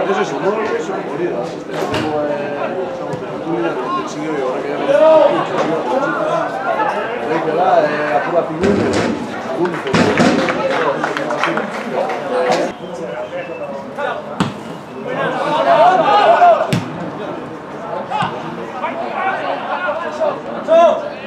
Adesso si muore, adesso non morire, la sistema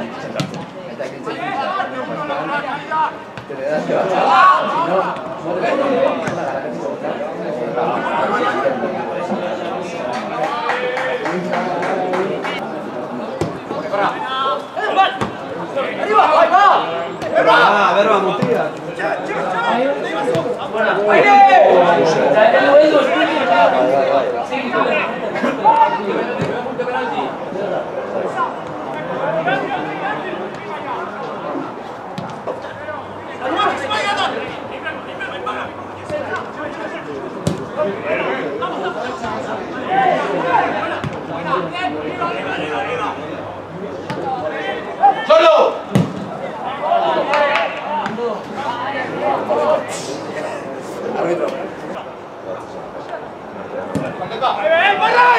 diciamo ¡Para!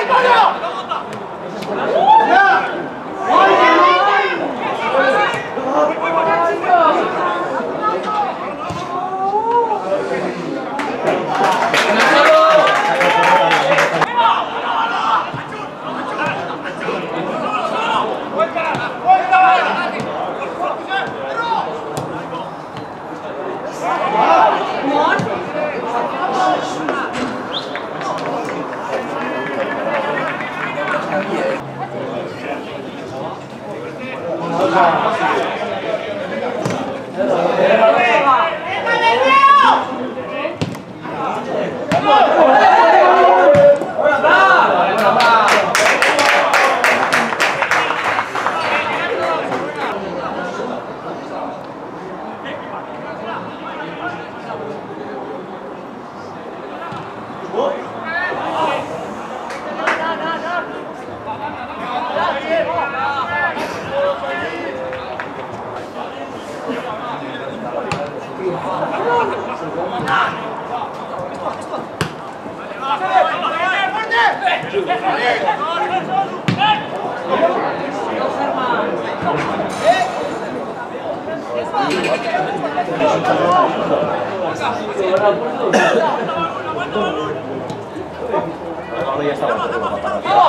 ¡Para! Ahora ya está.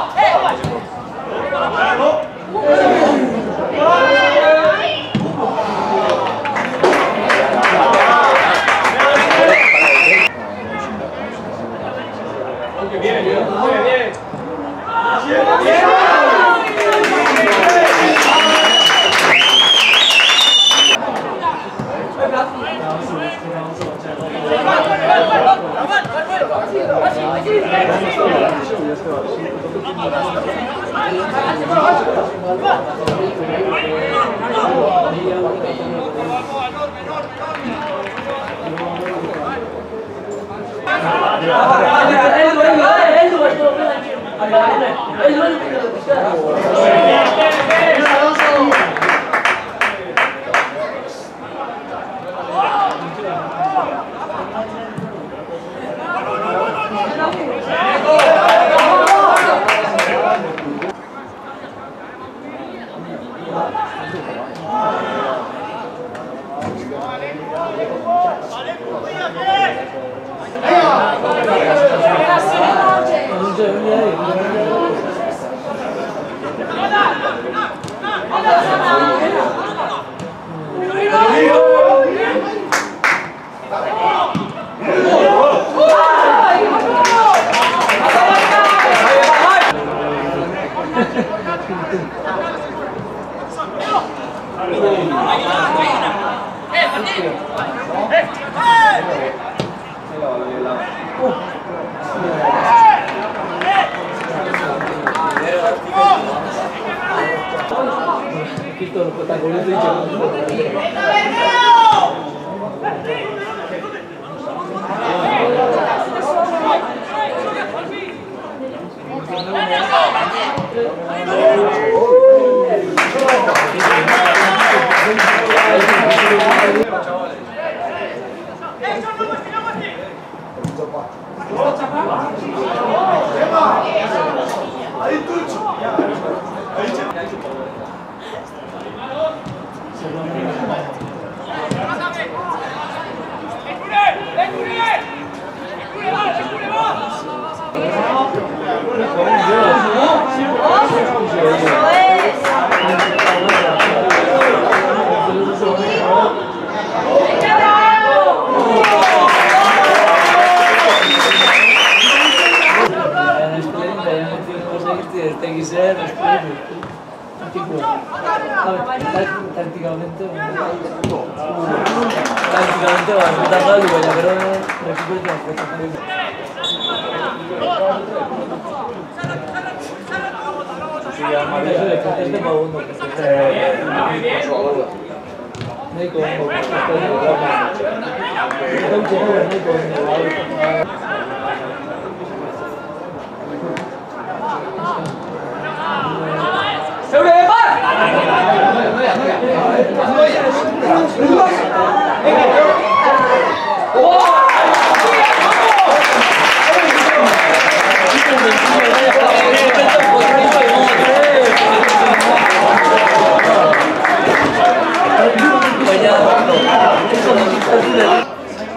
Yeah. Quito lo protagonistas y Este, este. Tipo, tácticamente, tácticamente va a mal, igual, pero recupero la fuerza. Este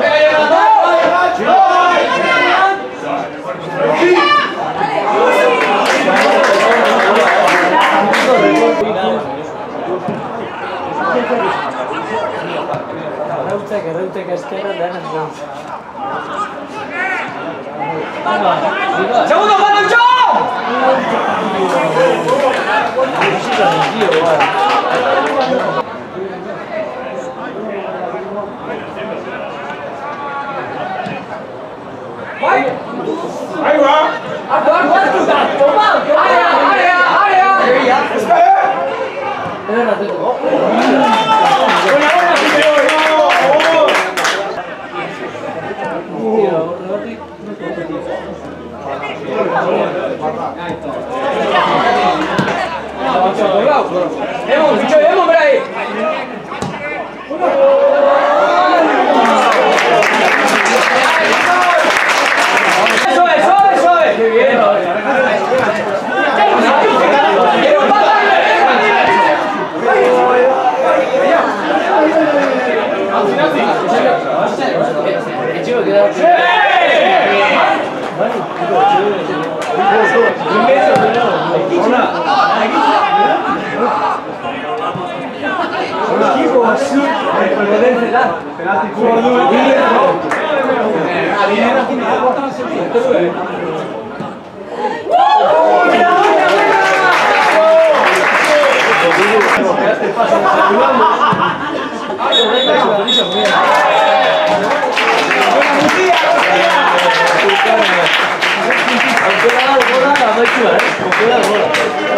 Hey! Obrigado. Gracias. Con